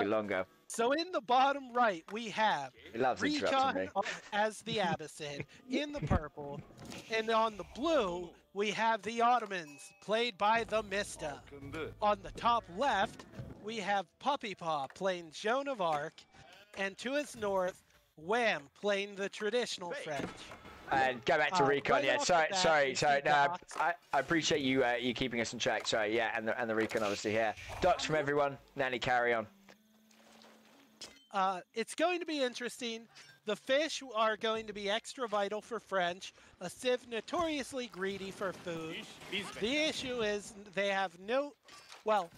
be longer. So in the bottom right, we have He loves Recon as the Abbasid in the purple, and on the blue we have the Ottomans, played by the Mista. On the top left, we have Puppy Paw playing Joan of Arc, and to his north, Wam playing the traditional French. And go back to Uh, recon. right yeah, sorry, the bat, sorry, sorry. No, I. I, I appreciate you uh, you keeping us in check. Sorry, yeah, and the and the recon obviously here. Docs from everyone. Nanny, carry on. Uh, it's going to be interesting. The fish are going to be extra vital for French, a civ notoriously greedy for food. The issue is they have no, well,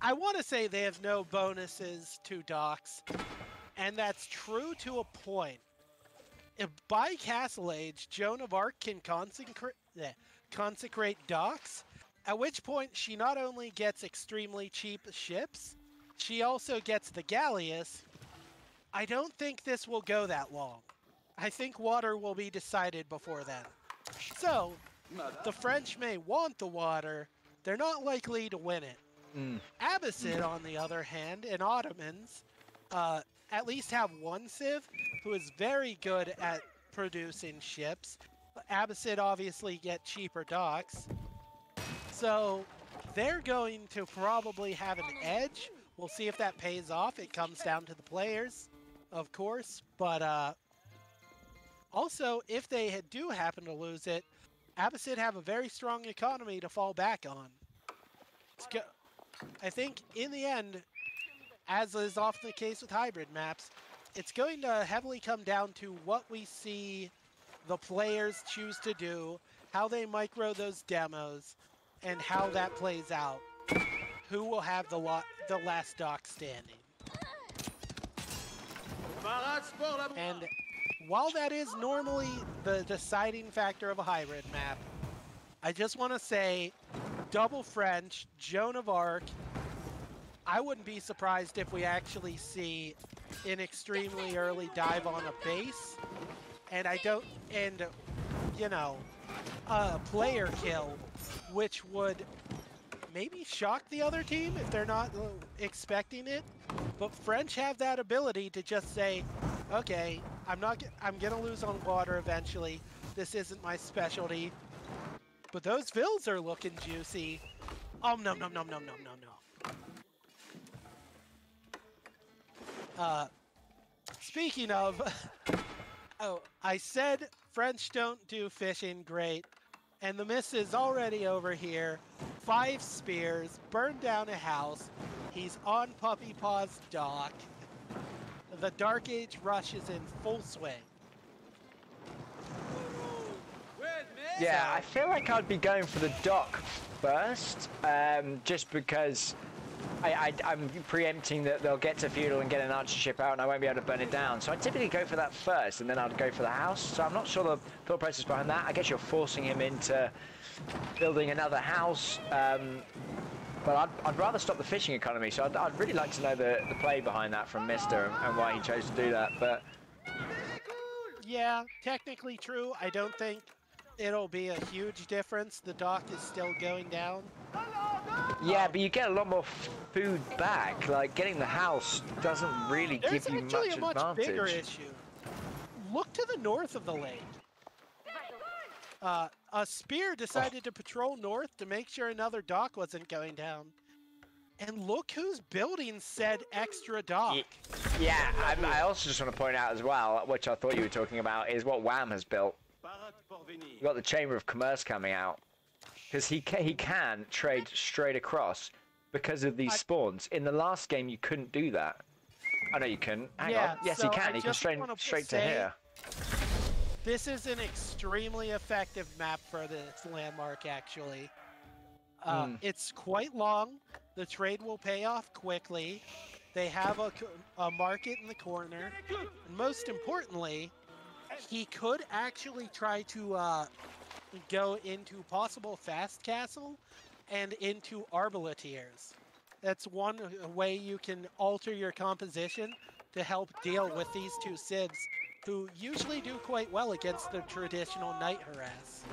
I want to say they have no bonuses to docks, and that's true to a point. If by Castle Age, Joan of Arc can consecrate, eh, consecrate docks, at which point she not only gets extremely cheap ships, she also gets the Galleus. I don't think this will go that long. I think water will be decided before then. So, the French may want the water, they're not likely to win it. Mm. Abbasid, on the other hand, and Ottomans uh, at least have one civ who is very good at producing ships. Abbasid obviously get cheaper docks. So they're going to probably have an edge. We'll see if that pays off. It comes down to the players, of course. But uh, also, if they do happen to lose it, Abbasid have a very strong economy to fall back on. I think in the end, as is often the case with hybrid maps, it's going to heavily come down to what we see the players choose to do, how they micro those demos, and how that plays out. Who will have the the last dock standing? And while that is normally the deciding factor of a hybrid map, I just want to say double French, Joan of Arc. I wouldn't be surprised if we actually see an extremely early dive on a base. And I don't, and, you know, a player kill, which would maybe shock the other team if they're not uh, expecting it. But French have that ability to just say, okay, I'm not, I'm gonna lose on water eventually. This isn't my specialty. But those vills are looking juicy. Oh no no no no no no no. Uh, speaking of, oh, I said French don't do fishing great, and the miss is already over here. Five spears, burned down a house. He's on Puppy Paw's dock. The Dark Age rush is in full swing. Yeah, I feel like I'd be going for the dock first, um, just because I, I, I'm preempting that they'll get to feudal and get an archer ship out, and I won't be able to burn it down. So I typically go for that first, and then I'd go for the house. So I'm not sure the thought process behind that. I guess you're forcing him into building another house. Um, but I'd, I'd rather stop the fishing economy, so I'd, I'd really like to know the, the play behind that from Mista and, and why he chose to do that. But Yeah, technically true. I don't think it'll be a huge difference. The dock is still going down. Yeah, but you get a lot more f- food back. Like getting the house doesn't really There's give you much advantage. There's actually a much advantage. bigger issue. Look to the north of the lake. Uh, a spear decided to patrol north to make sure another dock wasn't going down. And look who's building said extra dock. Yeah, I, I also just want to point out as well, which I thought you were talking about, is what Wam has built. You've got the Chamber of Commerce coming out. Because he, ca- he can trade straight across because of these spawns. In the last game, you couldn't do that. Oh, I know you couldn't. Hang Yeah, on. Yes, so he I can. He can just straight, wanna straight to here. This is an extremely effective map for this landmark, actually. Uh, Mm. It's quite long. The trade will pay off quickly. They have a, a market in the corner. And most importantly, he could actually try to uh, go into possible fast castle and into arbalétriers. That's one way you can alter your composition to help deal with these two civs who usually do quite well against the traditional Knight Harass.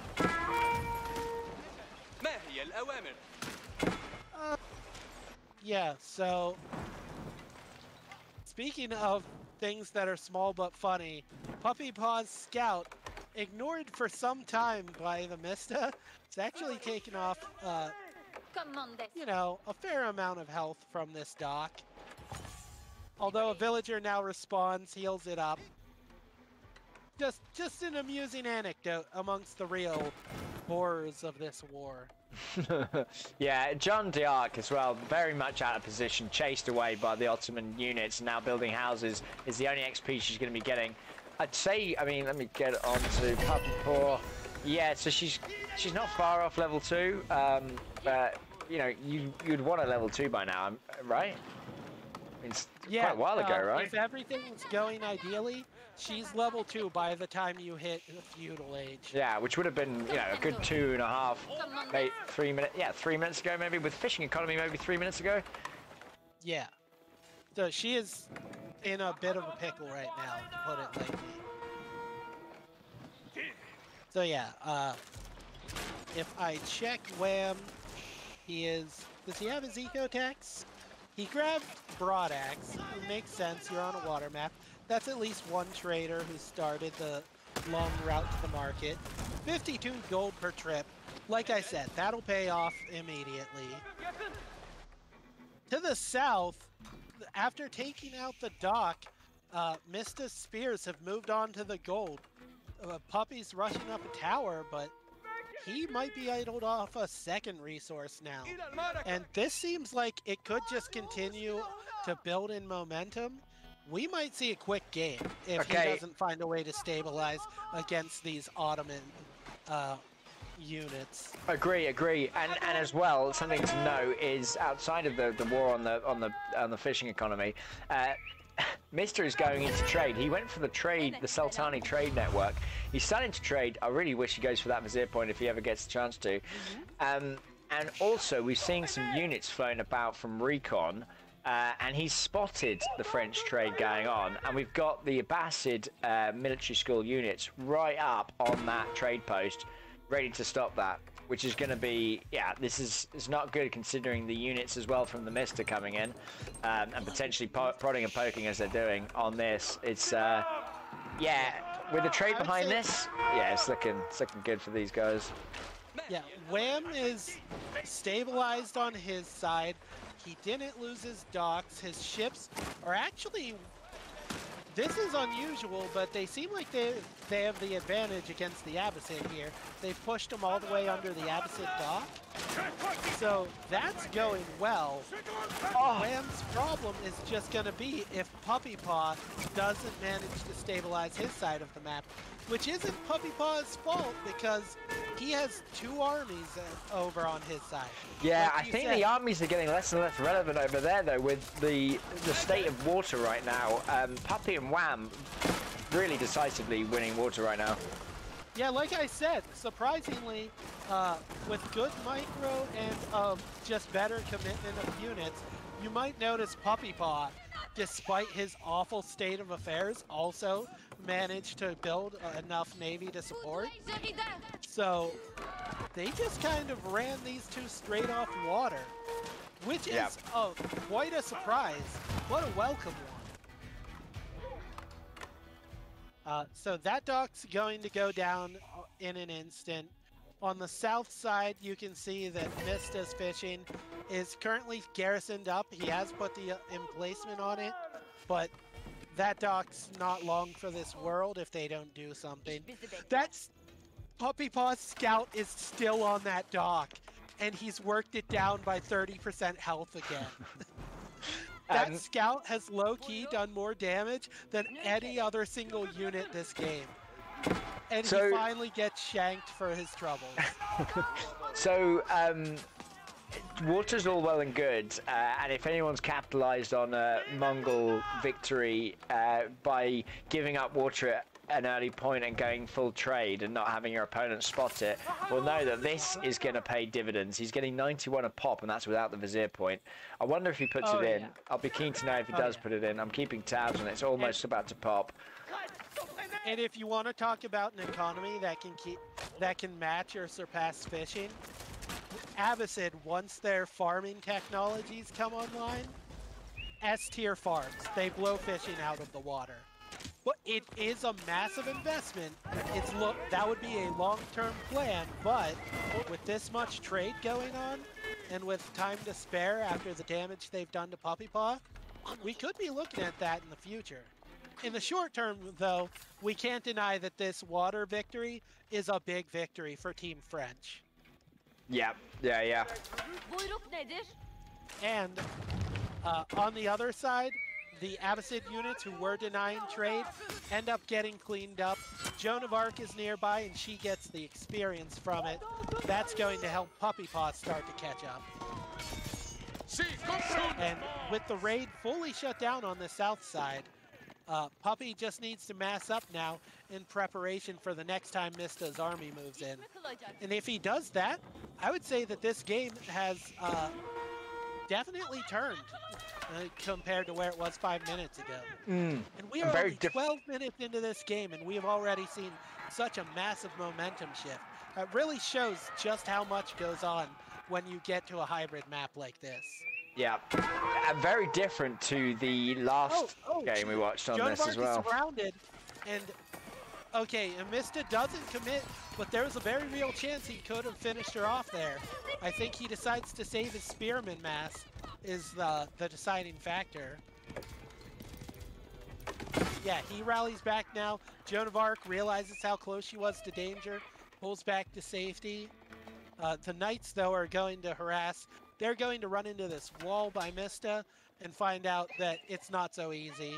Uh, yeah, so... Speaking of things that are small but funny, Puppy Paw's Scout, ignored for some time by the Mista, is actually taken off, uh, you know, a fair amount of health from this dock. Although a villager now responds, heals it up. Just, just an amusing anecdote amongst the real horrors of this war. yeah, Jeanne d'Arc as well, very much out of position, chased away by the Ottoman units, now building houses, is the only XP she's going to be getting. I'd say, I mean, let me get on to Puppy Yeah, so she's she's not far off level 2, um, but, you know, you, you'd want a level 2 by now, right? It's yeah, quite a while ago, uh, right? If everything's going ideally, she's level two by the time you hit the feudal age. Yeah, which would have been, you know, a good two and a half, maybe three minutes, yeah, three minutes ago maybe, with fishing economy maybe three minutes ago. Yeah. So she is in a bit of a pickle right now, to put it lightly. So yeah, uh, if I check Wam, he is, does he have his eco tax? He grabbed Broadaxe, it makes sense, you're on a water map. That's at least one trader who started the long route to the market. 52 gold per trip. Like I said, that'll pay off immediately. To the south, after taking out the dock, uh, spears have moved on to the gold. Uh, Puppy's rushing up a tower, but he might be idled off a second resource now. And this seems like it could just continue to build in momentum. We might see a quick game if okay. he doesn't find a way to stabilize against these Ottoman uh, units. Agree, agree, and and as well, something to know is outside of the the war on the on the on the fishing economy. Uh, Mista is going into trade. He went for the trade, the Sultanhani trade network. He's starting to trade. I really wish he goes for that Vizier point if he ever gets the chance to. Mm-hmm. Um, and also, we've seen some units flown about from Recon. Uh, and he's spotted the French trade going on, and we've got the Abbasid uh, military school units right up on that trade post, ready to stop that which is going to be, yeah, this is is not good considering the units as well from the Mista coming in um, and potentially prodding and poking as they're doing on this. It's, uh, yeah, with the trade behind this, yeah, it's looking, it's looking good for these guys. Yeah, Wam is stabilized on his side. He didn't lose his docks. His ships are actually this is unusual, but they seem like they they have the advantage against the Abbasid here. They've pushed them all the way under the Abbasid dock. So that's going well. Oh. Wam's problem is just going to be if Puppy Paw doesn't manage to stabilize his side of the map, which isn't Puppy Paw's fault because he has two armies over on his side. Yeah, like I think said. the armies are getting less and less relevant over there, though, with the the state of water right now. Um, Puppy and Wam really decisively winning water right now. Yeah, like I said, surprisingly, uh, with good micro and um, just better commitment of units, you might notice Puppy Paw, despite his awful state of affairs, also managed to build uh, enough navy to support. So they just kind of ran these two straight off water, which is quite a surprise. What a welcome one. Uh, so that dock's going to go down uh, in an instant. On the south side, you can see that Mista's Fishing is currently garrisoned up. He has put the uh, emplacement on it, but that dock's not long for this world if they don't do something. That's Puppy Paw Scout is still on that dock, and he's worked it down by 30% health again. that um, Scout has low-key done more damage than any other single unit this game. And so, he finally gets shanked for his troubles. so, um, water's all well and good, uh, and if anyone's capitalized on a Mongol victory uh, by giving up water at an early point and going full trade and not having your opponent spot it, will know that this is going to pay dividends. He's getting 91 a pop, and that's without the vizier point. I wonder if he puts oh, it in. Yeah. I'll be keen to know if he oh, does yeah. put it in. I'm keeping tabs on it. It's almost and, about to pop. And if you want to talk about an economy that can keep that can match or surpass fishing, Abbasid, once their farming technologies come online, S tier farms. They blow fishing out of the water. But it is a massive investment. It's look that would be a long-term plan, but with this much trade going on, and with time to spare after the damage they've done to Puppy Paw, we could be looking at that in the future. In the short term, though, we can't deny that this water victory is a big victory for Team French. Yeah, yeah, yeah. Buyruk nedir? And uh, on the other side, the Abbasid units who were denying trade end up getting cleaned up. Joan of Arc is nearby and she gets the experience from it. That's going to help Puppy Paw start to catch up. And with the raid fully shut down on the south side, uh, Puppy just needs to mass up now in preparation for the next time Mista's army moves in. And if he does that, I would say that this game has uh, definitely turned uh, compared to where it was five minutes ago. Mm. And we are Very only 12 minutes into this game, and we have already seen such a massive momentum shift. It really shows just how much goes on when you get to a hybrid map like this. Yeah. Uh, very different to the last Oh, oh, game we watched on Joan this of as Arc well. is surrounded, and okay, Amista doesn't commit, but there was a very real chance he could have finished her off there. I think he decides to save his Spearman mass is the the deciding factor. Yeah, he rallies back now. Joan of Arc realizes how close she was to danger, pulls back to safety. Uh, the Knights, though, are going to harass. They're going to run into this wall by Mista and find out that it's not so easy.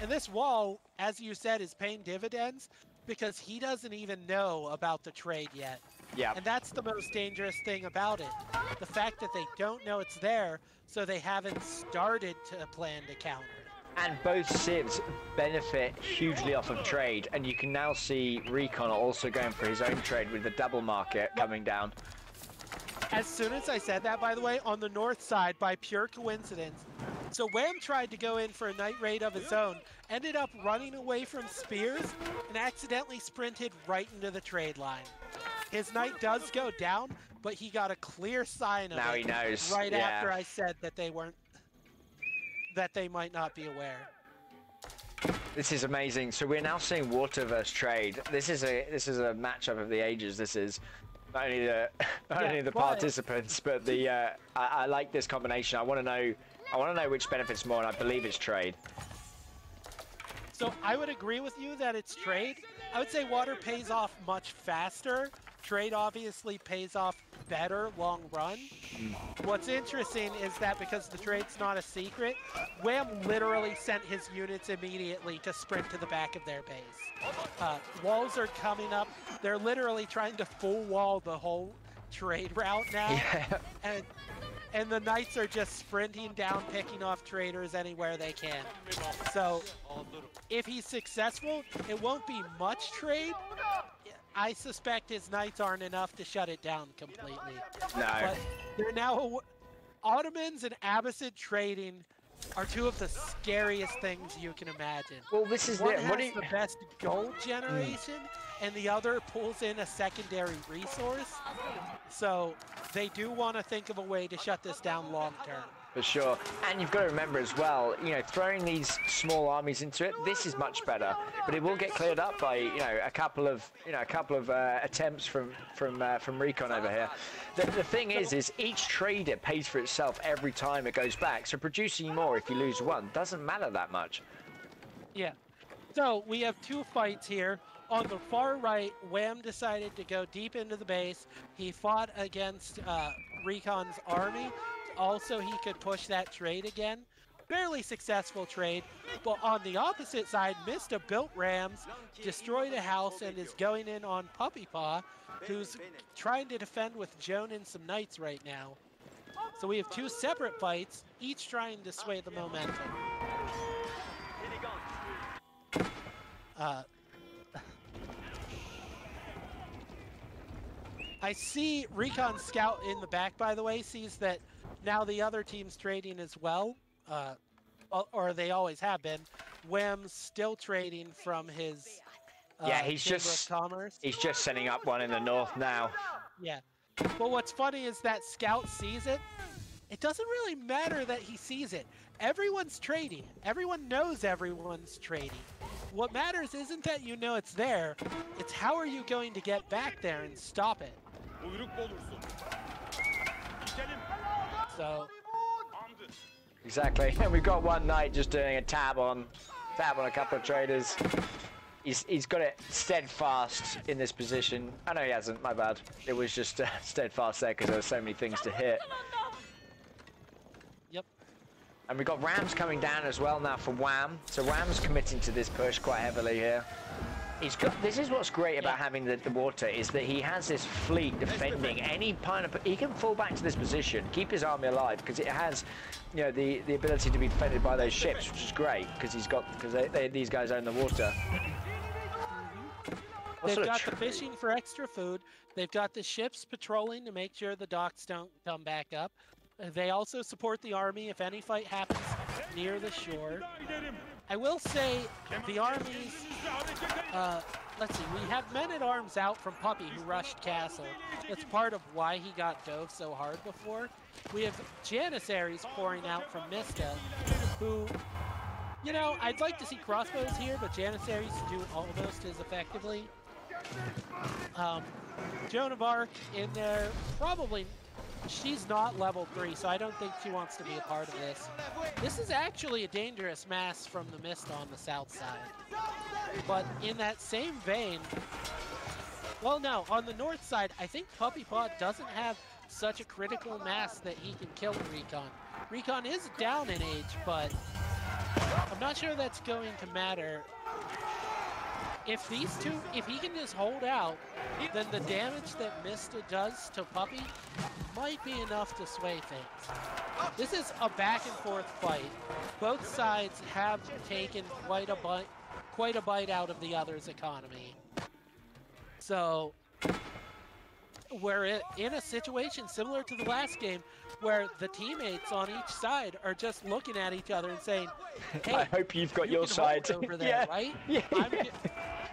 And this wall, as you said, is paying dividends because he doesn't even know about the trade yet. Yeah. And that's the most dangerous thing about it. The fact that they don't know it's there, so they haven't started to plan to counter. And both civs benefit hugely off of trade, and you can now see Recon also going for his own trade with the double market coming down. As soon as I said that, by the way, on the north side, by pure coincidence, so Wam tried to go in for a knight raid of his own, ended up running away from spears, and accidentally sprinted right into the trade line. His knight does go down, but he got a clear sign of Now it he knows, right yeah. after I said that they weren't, that they might not be aware. This is amazing. So we're now seeing water versus trade. This is a this is a matchup of the ages. This is not only the not Yeah, only the participants, but the uh, I, I like this combination. I want to know I want to know which benefits more, and I believe it's trade. So I would agree with you that it's trade. I would say water pays off much faster. Trade obviously pays off better long run. What's interesting is that because the trade's not a secret, Wam literally sent his units immediately to sprint to the back of their base. Uh, walls are coming up. They're literally trying to full wall the whole trade route now. Yeah. And and the knights are just sprinting down, picking off traders anywhere they can. So if he's successful, it won't be much trade. I suspect his knights aren't enough to shut it down completely. No. But they're now Ottomans and Abbasid trading are two of the scariest things you can imagine. Well, this is One it. has What do you? the best gold hmm. generation, and the other pulls in a secondary resource. So they do want to think of a way to shut this down long term. For sure. And you've got to remember as well, you know, throwing these small armies into it, this is much better. But it will get cleared up by, you know, a couple of, you know, a couple of uh, attempts from from uh, from Recon over here. The, the thing is, is each trader pays for itself every time it goes back. So producing more if you lose one doesn't matter that much. Yeah. So we have two fights here. On the far right, Wam decided to go deep into the base. He fought against uh, Recon's army. Also, he could push that trade again. Fairly successful trade. But on the opposite side, Mista built Rams, destroyed a house, and is going in on Puppy Paw, who's trying to defend with Joan and some knights right now. So we have two separate fights, each trying to sway the momentum. Uh, I see Recon Scout in the back, by the way, sees that now the other team's trading as well, uh, or- or they always have been. Wam's still trading from his uh, Yeah, he's Chamber just- Commerce. He's just setting up one in the north now. Yeah. But what's funny is that Scout sees it, it doesn't really matter that he sees it. Everyone's trading. Everyone knows everyone's trading. What matters isn't that you know it's there, it's how are you going to get back there and stop it. So Exactly. And we've got one knight just doing a tab on tab on a couple of traders. He's, he's got it steadfast in this position. I know he hasn't, my bad. It was just uh, steadfast there because there were so many things to hit. Yep. And we've got Rams coming down as well now for Wam. So Ram's committing to this push quite heavily here. He's got. This is what's great about Yeah. having the, the water is that he has this fleet defending any kind of. He can fall back to this position, keep his army alive because it has, you know, the the ability to be defended by those ships, which is great because he's got because they, they, these guys own the water. What They've got the fishing for extra food. They've got the ships patrolling to make sure the docks don't come back up. They also support the army if any fight happens near the shore. I will say the armies. Uh, let's see. We have men at arms out from Puppy who rushed Castle. That's part of why he got dove so hard before. We have Janissaries pouring out from Mista, who you know, I'd like to see crossbows here, but Janissaries do almost as effectively. Um, Joan of Arc in there, probably, she's not level 3, so I don't think she wants to be a part of this. This is actually a dangerous mass from the mist on the south side. But in that same vein, well, no, on the north side, I think Puppy Paw doesn't have such a critical mass that he can kill Recon. Recon is down in age, but I'm not sure that's going to matter. If these two, if he can just hold out, then the damage that Mista does to Puppy might be enough to sway things. This is a back and forth fight. Both sides have taken quite a bite, quite a bite out of the other's economy. So we're in a situation similar to the last game where the teammates on each side are just looking at each other and saying, hey, I hope you've got you your side. over there, yeah. right? Yeah.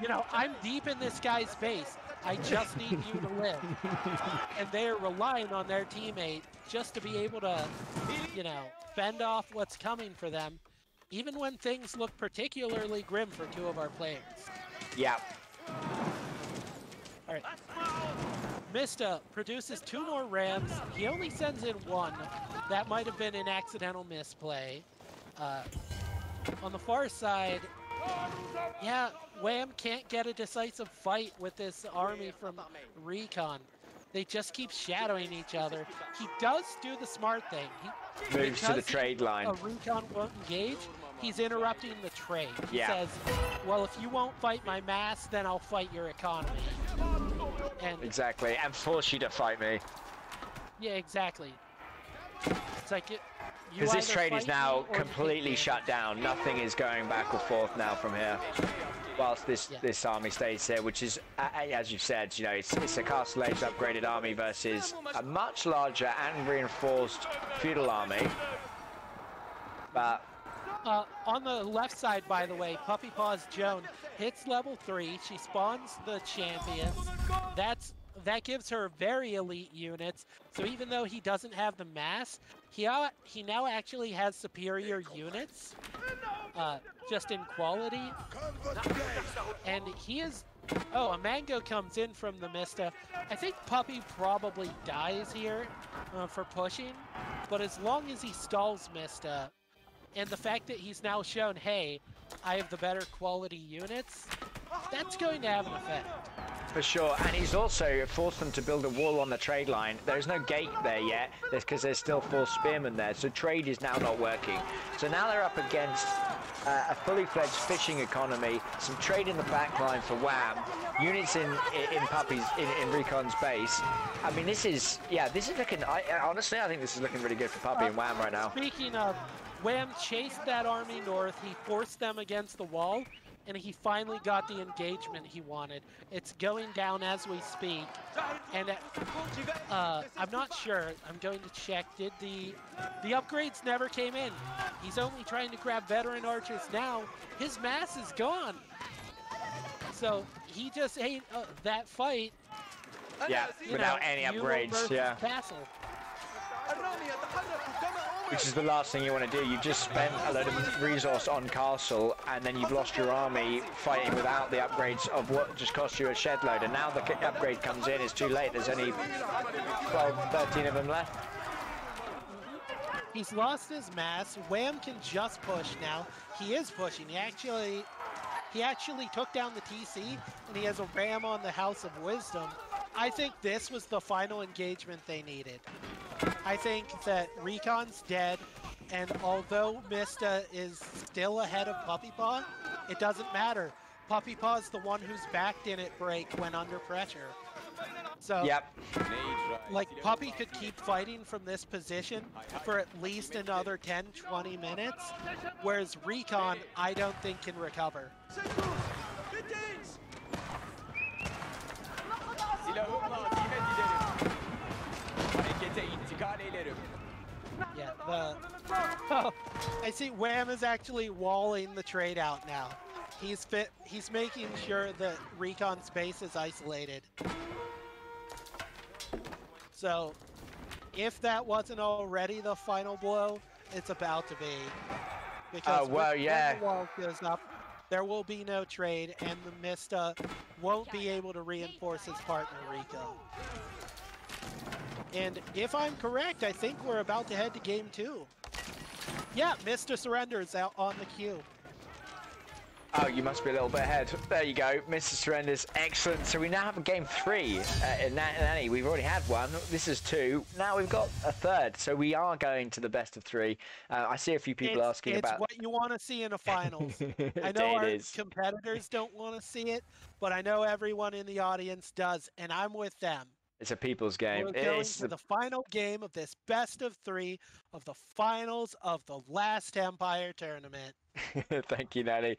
You know, I'm deep in this guy's base. I just need you to live. and they're relying on their teammate just to be able to, you know, fend off what's coming for them, even when things look particularly grim for two of our players. yeah. All right. Mista produces two more rams. He only sends in one. That might have been an accidental misplay. Uh, on the far side, yeah, Wam can't get a decisive fight with this army from Recon. They just keep shadowing each other. He does do the smart thing. He Moves to the trade line. A Recon won't engage. He's interrupting the trade. He Yeah. says, "Well, if you won't fight my mass, then I'll fight your economy." And Exactly. And force you to fight me. yeah, exactly. It's like it. Because this trade is now me or you take completely shut down. Nothing is going back or forth now from here. Whilst this Yeah. this army stays here, which is, as you've said, you know, it's, it's a castle age upgraded army versus a much larger and reinforced feudal army. But Uh, on the left side, by the way, Puppy Paws Joan hits level three. She spawns the champion. That's that gives her very elite units. So even though he doesn't have the mass, he uh, he now actually has superior units, uh, just in quality. And he is. Oh, a mango comes in from the Mista. I think Puppy probably dies here uh, for pushing, but as long as he stalls Mista, and the fact that he's now shown, hey, I have the better quality units, that's going to have an effect. For sure, and he's also forced them to build a wall on the trade line. There's no gate there yet, because there's still four spearmen there, so trade is now not working. So now they're up against uh, a fully fledged fishing economy, some trade in the back line for Wam, units in in, in Puppy's in, in Recon's base. I mean, this is yeah, this is looking. I, honestly, I think this is looking really good for Puppy and Wam right now. Speaking of, Wam chased that army north, he forced them against the wall, and he finally got the engagement he wanted. It's going down as we speak, and uh, I'm not sure. I'm going to check. Did the the upgrades never came in? He's only trying to grab veteran archers now. His mass is gone. So he just ate uh, that fight. Yeah, you without know, any upgrades. Yeah. Castle. Which is the last thing you want to do. You've just spent a load of resource on castle, and then you've lost your army fighting without the upgrades of what just cost you a shed load. And now the upgrade comes in, it's too late. There's only 12, 13 of them left. He's lost his mass. Wam can just push now. He is pushing. He actually he actually took down the TC and he has a ram on the House of Wisdom. I think this was the final engagement they needed. I think that Recon's dead, and although Mista is still ahead of Puppy Paw, it doesn't matter. Puppy Paw's the one who's backed in at break when under pressure. So, yep. like, Puppy could keep fighting from this position for at least another 10, 20 minutes, whereas Recon, I don't think can recover. Yeah, the... Oh, I see Wam is actually walling the trade out now. He's fit. He's making sure that recon space is isolated. So, if that wasn't already the final blow, it's about to be. Because oh, well, yeah. when the wall goes up, there will be no trade, and the Mista won't be able to reinforce his partner, Rico. And if I'm correct, I think we're about to head to game two. Yeah, Mista Surrender is out on the cube. Oh, you must be a little bit ahead. There you go. Mista Surrenders. Excellent. So we now have a game three uh, in Nanny. We've already had one. This is two. Now we've got a third. So we are going to the best of three. Uh, I see a few people it's, asking it's about... It's what you want to see in a finals. I know our is. competitors don't want to see it, but I know everyone in the audience does, and I'm with them. It's a people's game. We're going to the final game of this best of three of the finals of the last Empire tournament. Thank you, Nanny.